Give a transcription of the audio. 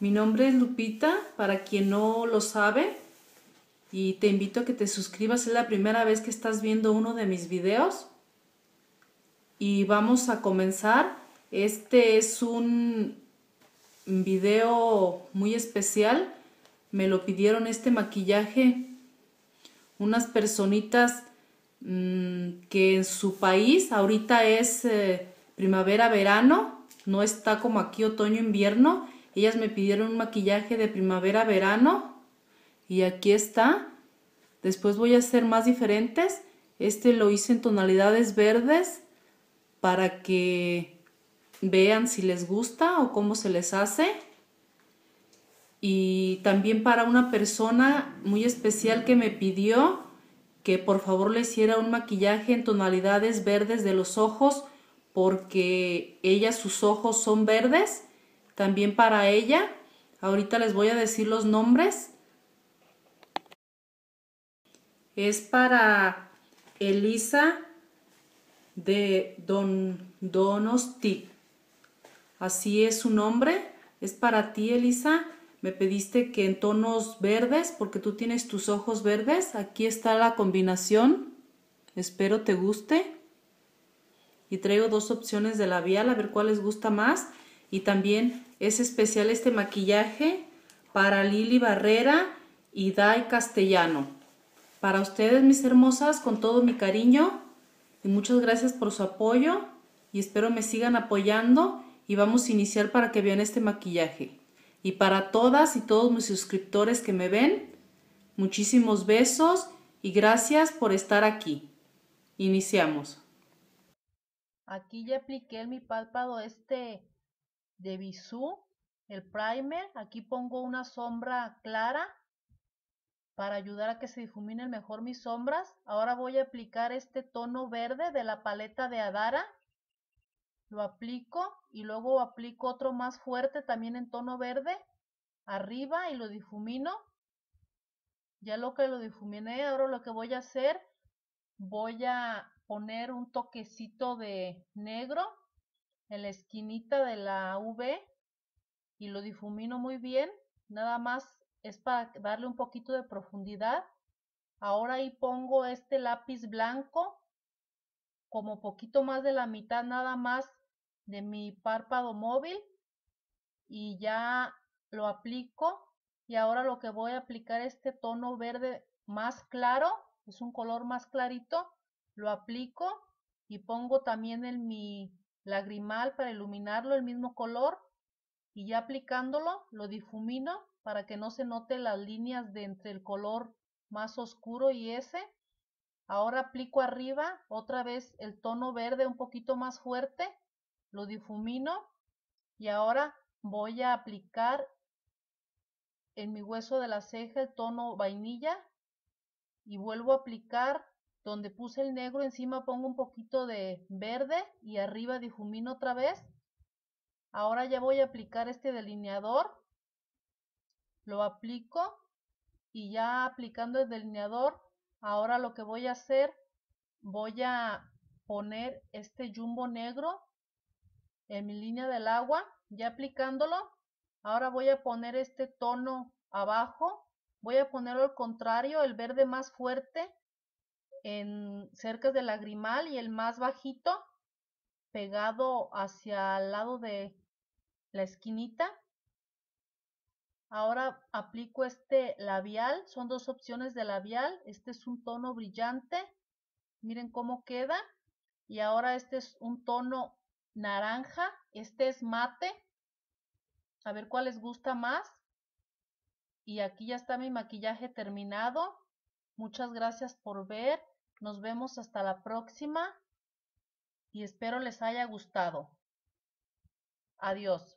Mi nombre es Lupita, para quien no lo sabe, y te invito a que te suscribas. Es la primera vez que estás viendo uno de mis videos. Y vamos a comenzar. Este es un video muy especial. Me lo pidieron este maquillaje unas personitas mm, que en su país ahorita es eh, primavera-verano, no está como aquí otoño-invierno. Ellas me pidieron un maquillaje de primavera-verano y aquí está. Después voy a hacer más diferentes. Este lo hice en tonalidades verdes para que vean si les gusta o cómo se les hace. Y también para una persona muy especial que me pidió que por favor le hiciera un maquillaje en tonalidades verdes de los ojos porque ella sus ojos son verdes. También para ella. Ahorita les voy a decir los nombres es para Elisa de Don Donosti. Así es su nombre. Es para ti, Elisa. Me pediste que en tonos verdes, porque tú tienes tus ojos verdes. Aquí está la combinación. Espero te guste. Y traigo dos opciones de labial, a ver cuál les gusta más. Y también es especial este maquillaje para Lili Barrera y Dai Castellano. Para ustedes, mis hermosas, con todo mi cariño y muchas gracias por su apoyo y espero me sigan apoyando y vamos a iniciar para que vean este maquillaje. Y para todas y todos mis suscriptores que me ven, muchísimos besos y gracias por estar aquí. Iniciamos. Aquí ya apliqué mi párpado este de Bisú, el primer. Aquí pongo una sombra clara para ayudar a que se difuminen mejor mis sombras. Ahora voy a aplicar este tono verde de la paleta de Adara. Lo aplico y luego aplico otro más fuerte también en tono verde arriba y lo difumino. Ya lo que lo difuminé, ahora lo que voy a hacer, voy a poner un toquecito de negro en la esquinita de la V y lo difumino muy bien. Nada más es para darle un poquito de profundidad. Ahora ahí pongo este lápiz blanco, como poquito más de la mitad nada más de mi párpado móvil y ya lo aplico y ahora lo que voy a aplicar este tono verde más claro, es un color más clarito, lo aplico y pongo también en mi lagrimal para iluminarlo el mismo color y ya aplicándolo lo difumino para que no se note las líneas de entre el color más oscuro y ese. Ahora aplico arriba otra vez el tono verde un poquito más fuerte, lo difumino y ahora voy a aplicar en mi hueso de la ceja el tono vainilla y vuelvo a aplicar donde puse el negro encima pongo un poquito de verde y arriba difumino otra vez. Ahora ya voy a aplicar este delineador. Lo aplico y ya aplicando el delineador ahora lo que voy a hacer voy a poner este jumbo negro en mi línea del agua ya aplicándolo. Ahora voy a poner este tono abajo voy a ponerlo al contrario el verde más fuerte en cerca del lagrimal y el más bajito pegado hacia el lado de la esquinita. Ahora aplico este labial, son dos opciones de labial, este es un tono brillante, miren cómo queda, y ahora este es un tono naranja, este es mate, a ver cuál les gusta más, y aquí ya está mi maquillaje terminado, muchas gracias por ver, nos vemos hasta la próxima, y espero les haya gustado. Adiós.